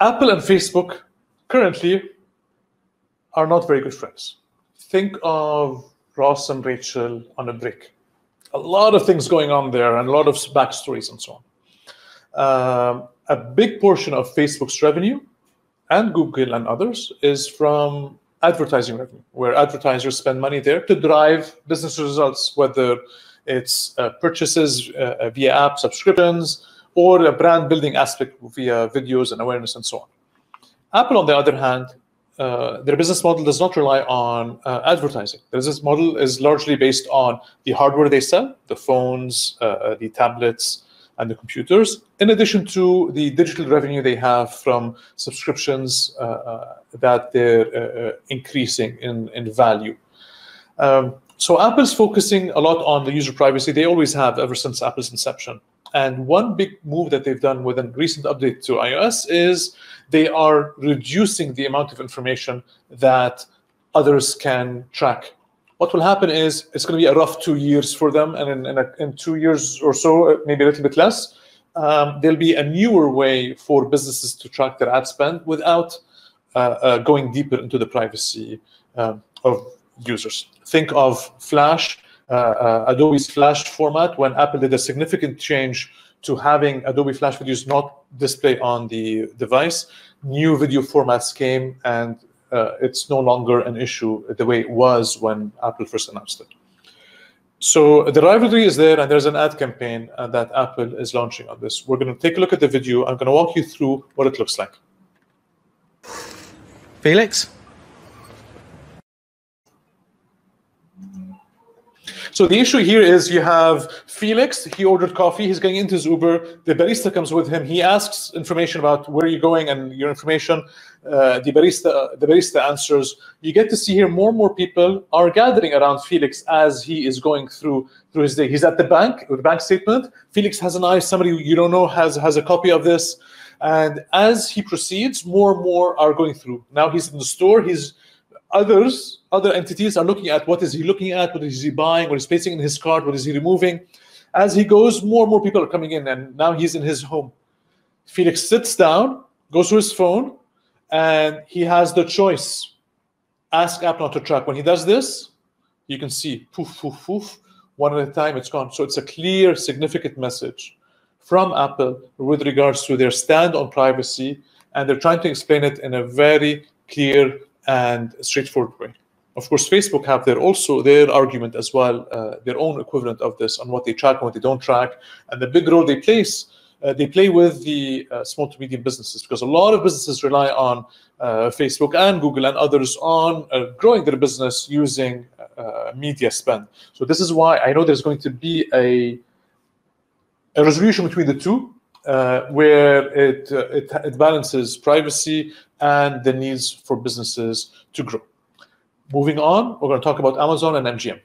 Apple and Facebook currently are not very good friends. Think of Ross and Rachel on a break. A lot of things going on there and a lot of backstories and so on. Um, a big portion of Facebook's revenue and Google and others is from advertising revenue, where advertisers spend money there to drive business results, whether it's uh, purchases uh, via app subscriptions or a brand building aspect via videos and awareness and so on. Apple, on the other hand, uh, their business model does not rely on uh, advertising. Their business model is largely based on the hardware they sell, the phones, uh, uh the tablets, and the computers, in addition to the digital revenue they have from subscriptions uh, uh, that they're increasing in, in value. Um, so Apple's focusing a lot on the user privacy. They always have ever since Apple's inception. And one big move that they've done with a recent update to iOS is they are reducing the amount of information that others can track. What will happen is it's going to be a rough two years for them, and in, in, a, in two years or so, uh, maybe a little bit less, um, there'll be a newer way for businesses to track their ad spend without uh, uh, going deeper into the privacy um, of users. Think of Flash, uh, uh, Adobe's Flash format when Apple did a significant change to having Adobe Flash videos not display on the device, new video formats came and uh, it's no longer an issue the way it was when Apple first announced it. So the rivalry is there, and there's an ad campaign uh, that Apple is launching on this. We're going to take a look at the video. I'm going to walk you through what it looks like. Felix? So the issue here is you have Felix. He ordered coffee. He's getting into his Uber. The barista comes with him. He asks information about where you're going and your information. Uh, the barista, the barista answers. You get to see here more and more people are gathering around Felix as he is going through through his day. He's at the bank with the bank statement. Felix has an eye. Somebody you don't know has has a copy of this. And as he proceeds, more and more are going through. Now he's in the store. He's others, other entities are looking at what is he looking at, what is he buying, what is placing in his cart, what is he removing. As he goes, more and more people are coming in, and now he's in his home. Felix sits down, goes to his phone, and he has the choice. Ask app not to track. When he does this, you can see poof, poof, poof, one at a time, it's gone. So it's a clear, significant message from Apple with regards to their stand on privacy, and they're trying to explain it in a very clear and straightforward way. Of course, Facebook have their also their argument as well, uh, their own equivalent of this on what they track and what they don't track, and the big role they place uh, they play with the uh, small to medium businesses because a lot of businesses rely on uh, Facebook and Google and others on uh, growing their business using uh, media spend. So this is why I know there's going to be a a resolution between the two uh, where it, uh, it, it balances privacy and the needs for businesses to grow. Moving on, we're going to talk about Amazon and MGM.